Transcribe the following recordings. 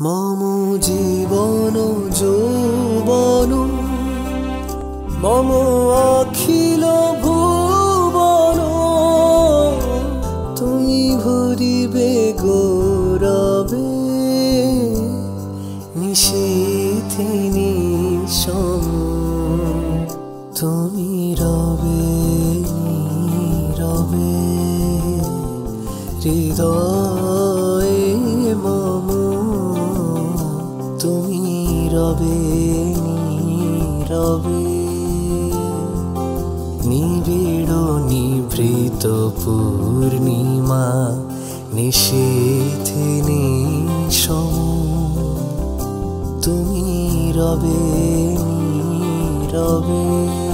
মম জীবন যৌবন মম অখিল ভুবন তুমি ভরিবে গৌরবে নিশীথিনী সম তুমি রবে রবে নিবিড় নিভৃত পূর্ণিমা নিষেধে সম তুমি রবে রবে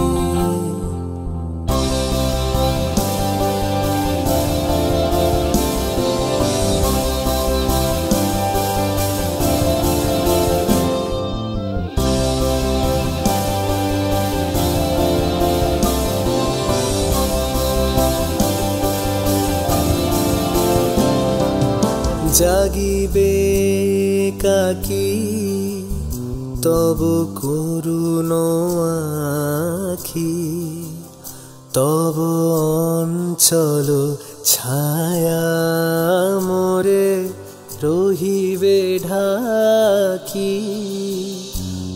জাগিবে কাকি, তব করুণ আখি, তব অঞ্চল ছায়া মোরে রহিবে ঢাকি।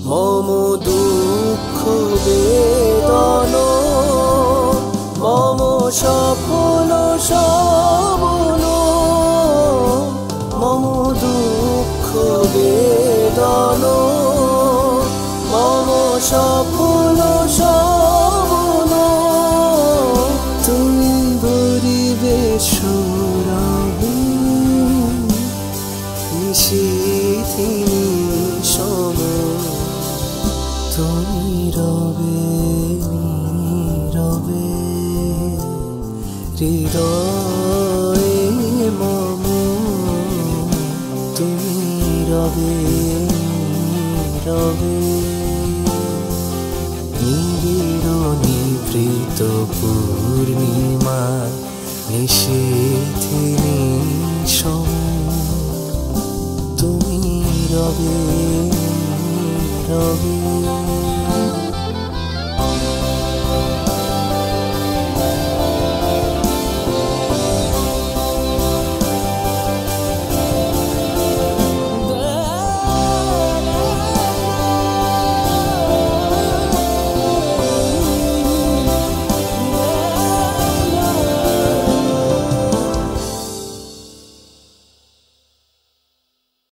মম দুঃখ বেদন, মম সফল সবল সফল সবল তুমি ভরিবে সুরবে নিশীথিনী সম। রবে রবে হৃদয়ে মম। তুমি রবে নিবিড় নিভৃত পূর্ণিমা নিষেধিনী সম তুমি রবে রবে।